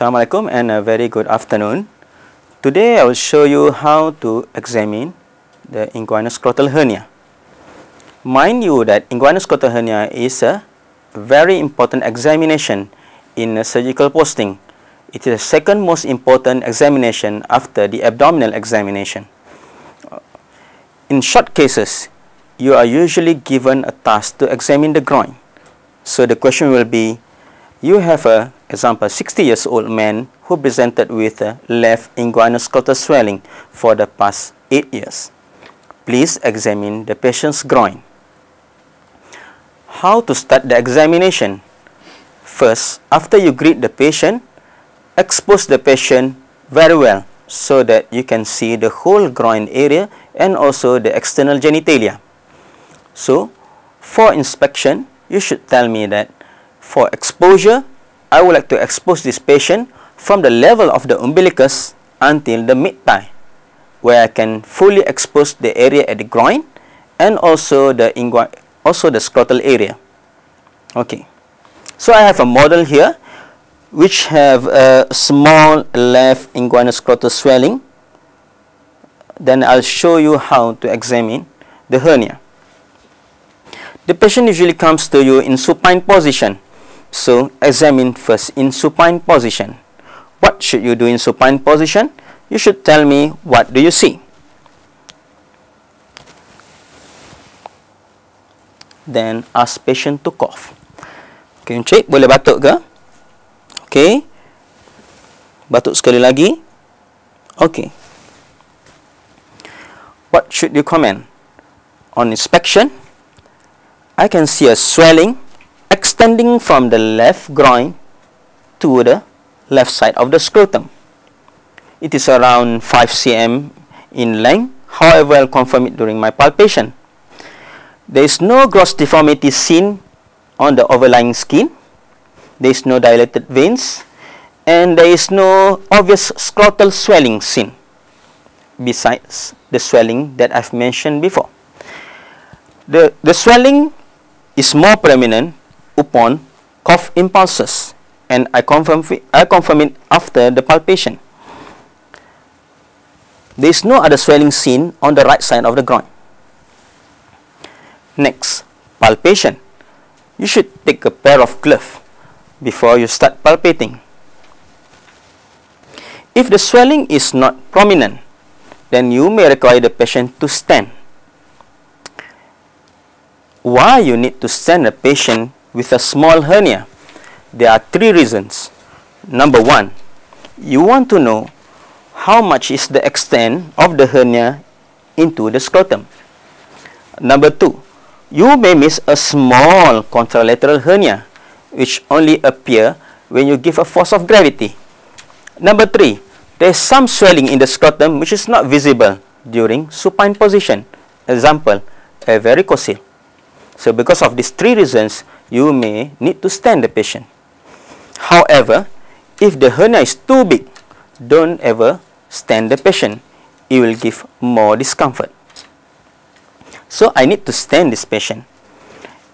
Assalamualaikum and a very good afternoon. Today I will show you how to examine the inguinal scrotal hernia. Mind you that inguinal scrotal hernia is a very important examination in surgical posting. It is the second most important examination after the abdominal examination. In short cases, you are usually given a task to examine the groin. So the question will be, you have a example 60 years old man who presented with a left inguinal scrotal swelling for the past 8 years. Please examine the patient's groin. How to start the examination? First, after you greet the patient, expose the patient very well so that you can see the whole groin area and also the external genitalia. So, for inspection, you should tell me that for exposure, I would like to expose this patient from the level of the umbilicus until the mid-thigh, where I can fully expose the area at the groin and also the also the scrotal area. Okay. So I have a model here which have a small left inguinal scrotal swelling. Then I'll show you how to examine the hernia. The patient usually comes to you in supine position. So examine first in supine position. What should you do in supine position? You should tell me what do you see. Then ask patient to cough. Okay, Encik, boleh batuk ke? Okay. Batuk sekali lagi. Okay. What should you comment? On inspection, I can see a swelling extending from the left groin to the left side of the scrotum. It is around 5 cm in length. However, I'll confirm it during my palpation. There is no gross deformity seen on the overlying skin there is no dilated veins and there is no obvious scrotal swelling seen besides the swelling that I've mentioned before. The, the swelling is more prominent upon cough impulses and I confirm, I confirm it after the palpation. There is no other swelling seen on the right side of the groin. Next, palpation. You should take a pair of gloves before you start palpating. If the swelling is not prominent, then you may require the patient to stand. Why you need to stand a patient with a small hernia? There are three reasons. Number one, you want to know how much is the extent of the hernia into the scrotum. Number two, you may miss a small contralateral hernia which only appear when you give a force of gravity. Number three, there is some swelling in the scrotum which is not visible during supine position. Example, a varicocele. So because of these three reasons, you may need to stand the patient. However, if the hernia is too big, don't ever stand the patient. It will give more discomfort. So I need to stand this patient.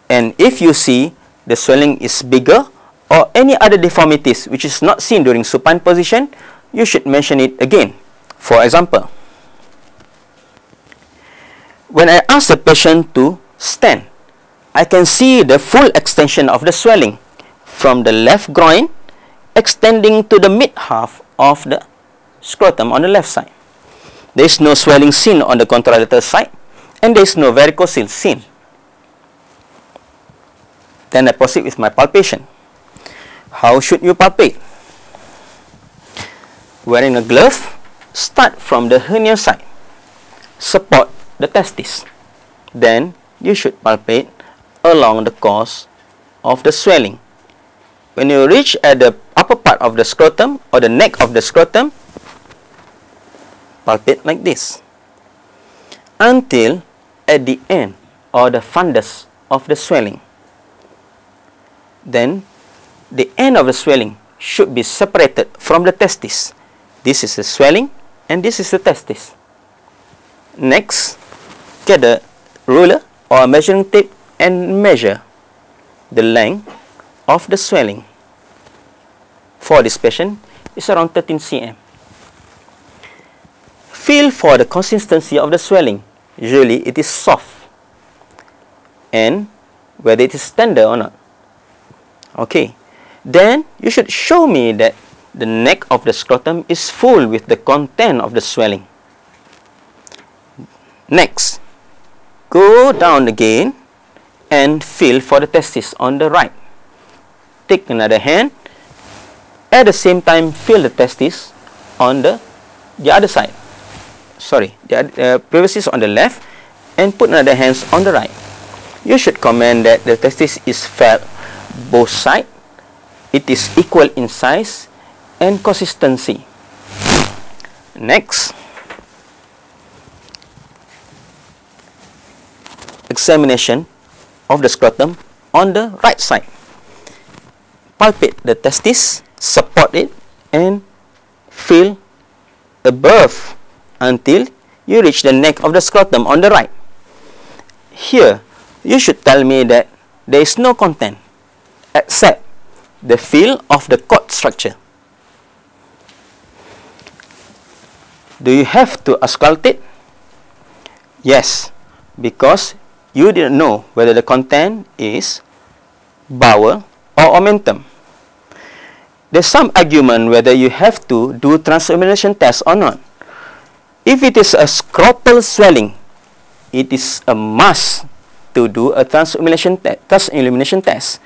And if you see the swelling is bigger or any other deformities which is not seen during supine position, you should mention it again. For example, when I ask the patient to stand, I can see the full extension of the swelling from the left groin extending to the mid half of the scrotum on the left side. There is no swelling seen on the contralateral side and there is no varicocele seen. Then I proceed with my palpation. How should you palpate? Wearing a glove, start from the hernia side. Support the testis. Then you should palpate along the course of the swelling. When you reach at the upper part of the scrotum or the neck of the scrotum, palpate like this until at the end or the fundus of the swelling then the end of the swelling should be separated from the testis. This is the swelling and this is the testis. Next, get a ruler or a measuring tape and measure the length of the swelling. For this patient, is around 13 cm. Feel for the consistency of the swelling. Usually it is soft and whether it is tender or not. Okay, then you should show me that the neck of the scrotum is full with the content of the swelling. Next, go down again and feel for the testis on the right. Take another hand. At the same time, feel the testis on the, the other side. Sorry, the uh, previous is on the left and put another hands on the right. You should comment that the testis is felt both sides. It is equal in size and consistency. Next, examination of the scrotum on the right side. Palpate the testis, support it and feel above until you reach the neck of the scrotum on the right. Here, you should tell me that there is no content except the feel of the cord structure. Do you have to auscultate? Yes, because you didn't know whether the content is bowel or omentum. There's some argument whether you have to do transillumination test or not. If it is a scrotal swelling, it is a must to do a transillumination, te transillumination test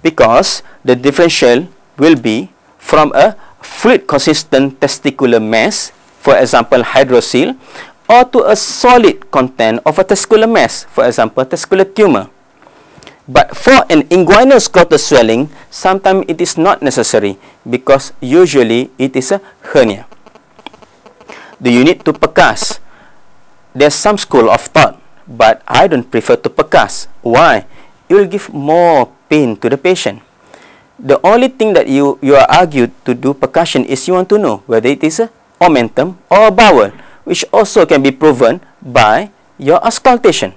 because the differential will be from a fluid consistent testicular mass, for example hydrocele, or to a solid content of a testicular mass, for example, testicular tumor. But for an inguinal scrotal swelling, sometimes it is not necessary because usually it is a hernia. Do you need to percuss? There's some school of thought, but I don't prefer to percuss. Why? It will give more pain to the patient. The only thing that you, you are argued to do percussion is you want to know whether it is a omentum or a bowel which also can be proven by your auscultation.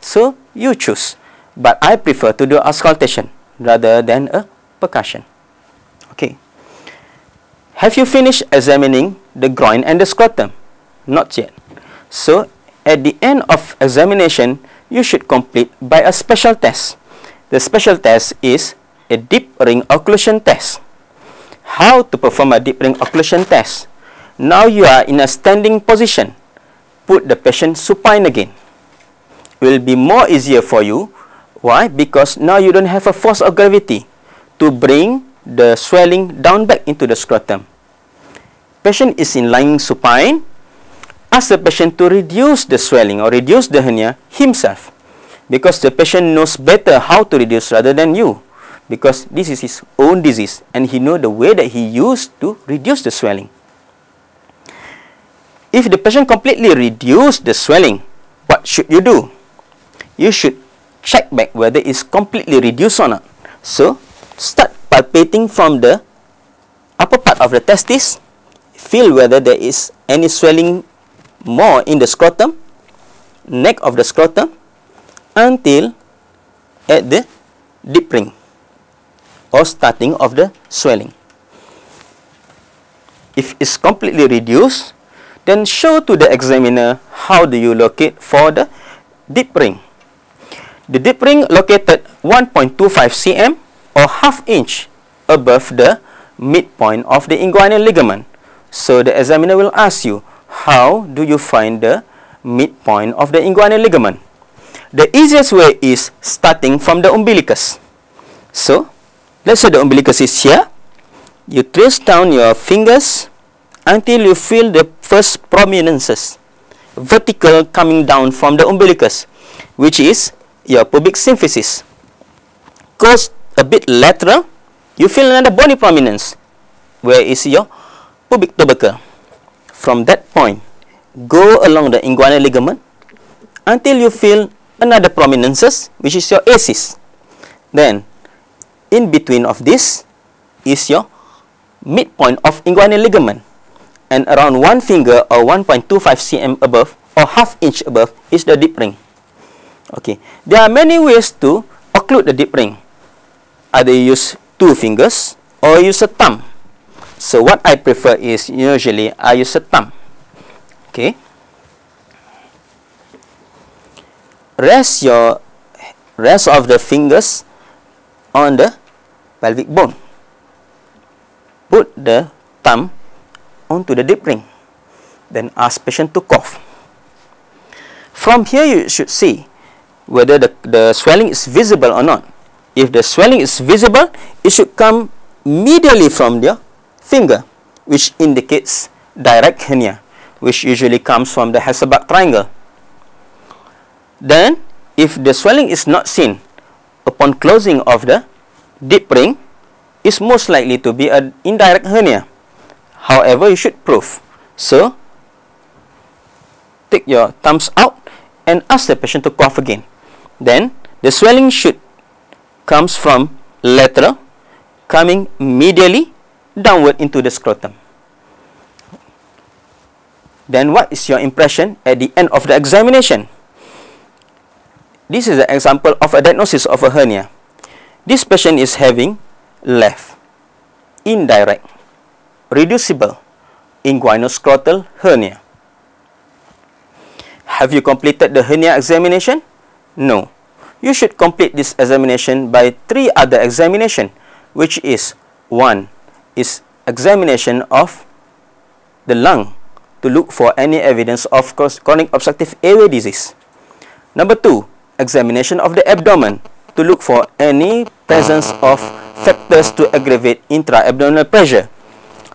So, you choose. But I prefer to do auscultation rather than a percussion. Okay. Have you finished examining the groin and the scrotum? Not yet. So, at the end of examination, you should complete by a special test. The special test is a deep ring occlusion test. How to perform a deep ring occlusion test? Now you are in a standing position. Put the patient supine again. Will be more easier for you. Why? Because now you don't have a force of gravity to bring the swelling down back into the scrotum. Patient is in lying supine. Ask the patient to reduce the swelling or reduce the hernia himself. Because the patient knows better how to reduce rather than you. Because this is his own disease and he know the way that he used to reduce the swelling. If the patient completely reduce the swelling, what should you do? You should check back whether it's completely reduced or not. So, start palpating from the upper part of the testis, feel whether there is any swelling more in the scrotum, neck of the scrotum, until at the deep ring or starting of the swelling. If it's completely reduced, then show to the examiner how do you locate for the deep ring. The deep ring located 1.25 cm or half inch above the midpoint of the inguinal ligament. So the examiner will ask you, how do you find the midpoint of the inguinal ligament? The easiest way is starting from the umbilicus. So, let's say the umbilicus is here. You trace down your fingers until you feel the first prominences vertical coming down from the umbilicus which is your pubic symphysis. Goes a bit lateral you feel another bony prominence. Where is your pubic tubercle? From that point go along the inguinal ligament until you feel another prominences which is your ASIS then in between of this is your midpoint of inguinal ligament and around one finger or 1.25 cm above or half inch above is the deep ring. Okay, there are many ways to occlude the deep ring. Either you use two fingers or use a thumb. So what I prefer is usually I use a thumb. Okay. Rest your rest of the fingers on the pelvic bone. Put the thumb onto the deep ring. Then ask patient to cough. From here you should see whether the, the swelling is visible or not. If the swelling is visible, it should come medially from the finger, which indicates direct hernia, which usually comes from the Hesselbach triangle. Then, if the swelling is not seen upon closing of the deep ring, is most likely to be an indirect hernia. However, you should prove. So, take your thumbs out and ask the patient to cough again. Then, the swelling should comes from lateral, coming medially downward into the scrotum. Then what is your impression at the end of the examination? This is an example of a diagnosis of a hernia. This patient is having left, indirect, reducible, inguinoscrotal hernia. Have you completed the hernia examination? No. You should complete this examination by three other examination, which is one is examination of the lung to look for any evidence of chronic obstructive airway disease. Number two, examination of the abdomen to look for any presence of factors to aggravate intra-abdominal pressure.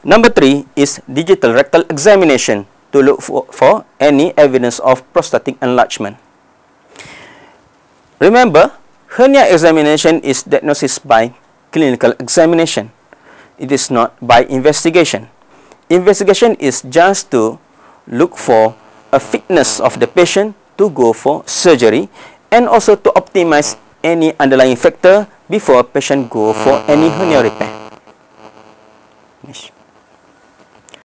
Number three is digital rectal examination to look for, for any evidence of prostatic enlargement. Remember, hernia examination is diagnosis by clinical examination. It is not by investigation. Investigation is just to look for a fitness of the patient to go for surgery and also to optimize any underlying factor before patient go for any hernia repair.